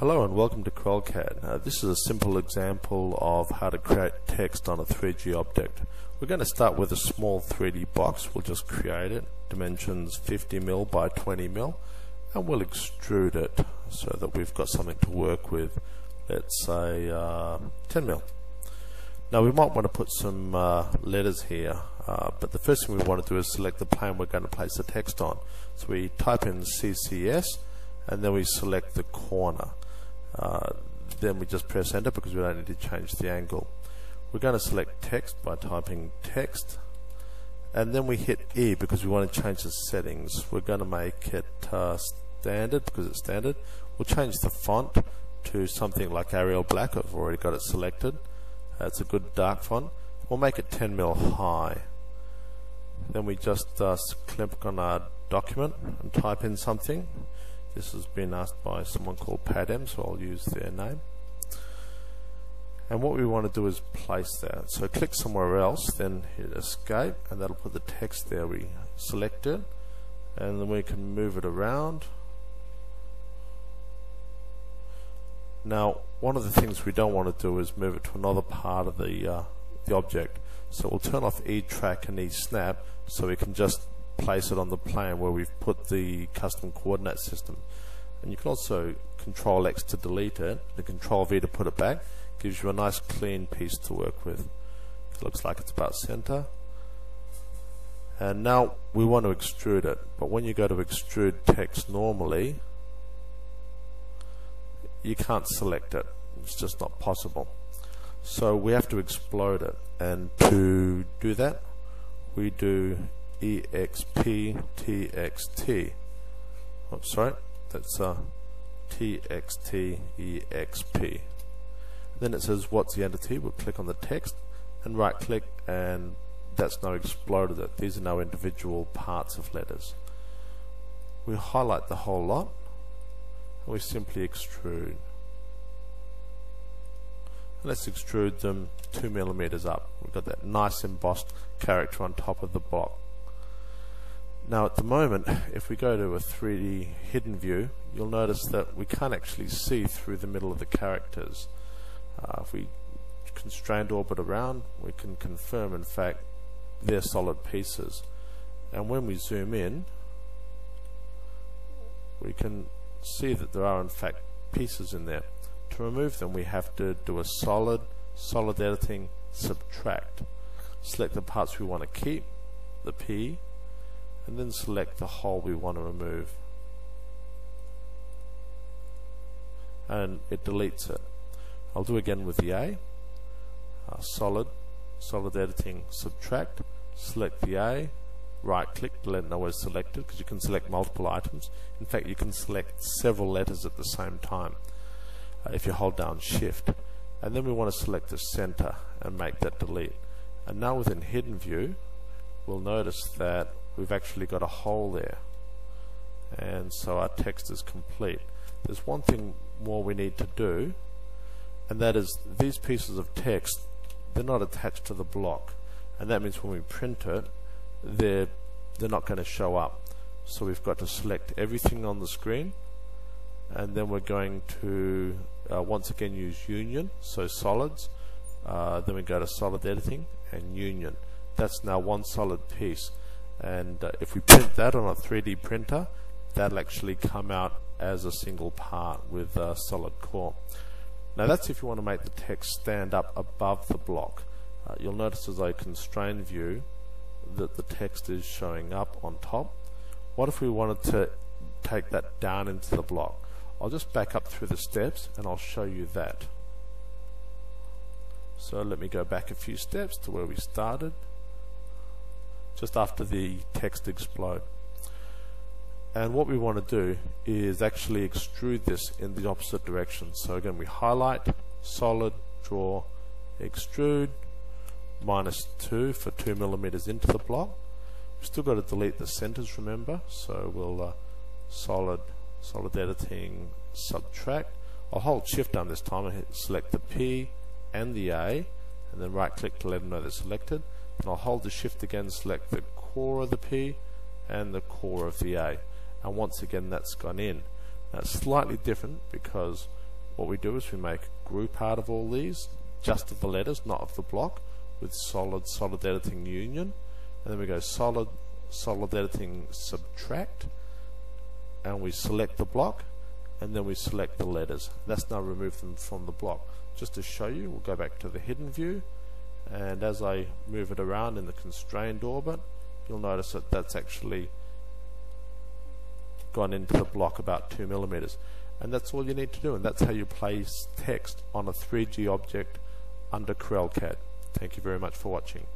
Hello and welcome to CorelCAD. Uh, this is a simple example of how to create text on a 3D object. We're going to start with a small 3D box. We'll just create it, dimensions 50mm by 20mm, and we'll extrude it so that we've got something to work with, let's say uh, 10mm. Now we might want to put some uh, letters here, uh, but the first thing we want to do is select the plane we're going to place the text on. So we type in CCS and then we select the corner. Uh, then we just press enter because we don't need to change the angle. We're going to select text by typing text and then we hit E because we want to change the settings. We're going to make it uh, standard because it's standard. We'll change the font to something like Arial Black. I've already got it selected. It's a good dark font. We'll make it 10 mil high. Then we just uh, click on our document and type in something. This has been asked by someone called Padem, so I'll use their name. And what we want to do is place that. So click somewhere else, then hit escape, and that'll put the text there. We select it, and then we can move it around. Now, one of the things we don't want to do is move it to another part of the uh, the object. So we'll turn off E-track and E-snap so we can just place it on the plane where we've put the custom coordinate system. And you can also Control X to delete it, and Control V to put it back. Gives you a nice clean piece to work with. It looks like it's about center. And now we want to extrude it, but when you go to extrude text normally, you can't select it. It's just not possible. So we have to explode it. And to do that, we do EXP TXT. Oh, sorry, that's uh, TXT EXP. Then it says what's the entity. We'll click on the text and right click and that's now exploded it. These are now individual parts of letters. We highlight the whole lot and we simply extrude. Let's extrude them two millimeters up. We've got that nice embossed character on top of the block. Now at the moment, if we go to a 3D hidden view, you'll notice that we can't actually see through the middle of the characters. Uh, if we constrained orbit around, we can confirm in fact they're solid pieces. And when we zoom in, we can see that there are in fact pieces in there. To remove them, we have to do a solid, solid editing, subtract. Select the parts we want to keep, the P, and then select the hole we want to remove. And it deletes it. I'll do again with the A. Uh, solid solid editing subtract select the A right click to let it know it's selected because you can select multiple items. In fact you can select several letters at the same time uh, if you hold down shift. And then we want to select the center and make that delete. And now within hidden view we'll notice that we've actually got a hole there. And so our text is complete. There's one thing more we need to do and that is these pieces of text they're not attached to the block. And that means when we print it they're they're not going to show up. So we've got to select everything on the screen and then we're going to uh, once again use union so solids. Uh, then we go to solid editing and union. That's now one solid piece and uh, if we print that on a 3D printer that'll actually come out as a single part with a solid core. Now that's if you want to make the text stand up above the block. Uh, you'll notice as I constrain view that the text is showing up on top. What if we wanted to take that down into the block? I'll just back up through the steps and I'll show you that. So let me go back a few steps to where we started just after the text explode. And what we want to do is actually extrude this in the opposite direction. So again, we highlight, solid, draw, extrude, minus 2 for 2 millimeters into the block. We've still got to delete the centers, remember. So we'll uh, solid, solid editing, subtract. I'll hold shift down this time and hit, select the P and the A, and then right click to let them know they're selected and I'll hold the shift again select the core of the P and the core of the A and once again that's gone in it's slightly different because what we do is we make a group out of all these, just of the letters, not of the block, with solid, solid editing union. And then we go solid, solid editing subtract, and we select the block, and then we select the letters. That's now remove them from the block. Just to show you, we'll go back to the hidden view, and as I move it around in the constrained orbit, you'll notice that that's actually gone into the block about 2 millimeters and that's all you need to do and that's how you place text on a 3D object under CorelCAD. Thank you very much for watching.